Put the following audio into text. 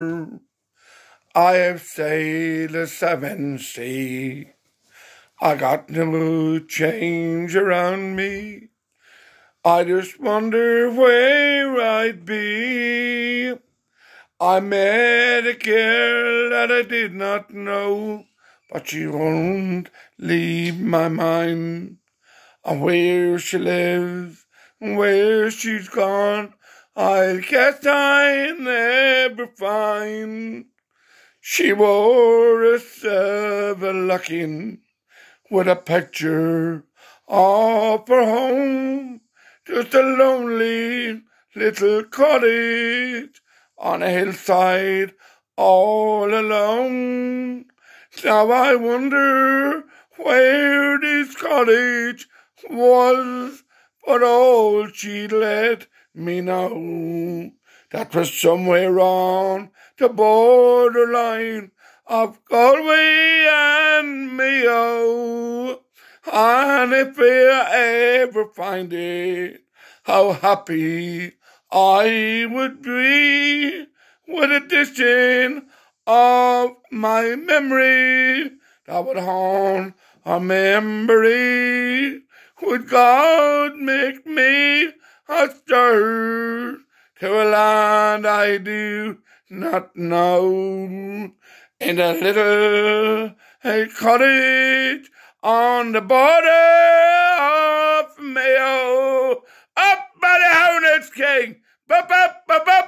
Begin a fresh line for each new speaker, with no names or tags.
I have sailed the seven sea. I got no change around me. I just wonder where I'd be. I met a girl that I did not know, but she won't leave my mind. And where she lives, and where she's gone, I guess I never find. She wore a silver locking with a picture of her home. Just a lonely little cottage on a hillside all alone. Now I wonder where this cottage was, but all she let me know that was somewhere on the borderline of Galway and Mayo. And if I ever find it, how happy I would be with a addition of my memory that would haunt a memory. Would God make me a stir to a land I do not know? In a little a cottage on the border of Mayo, up by the Hornets King. Bup, bup, bup. Yeah!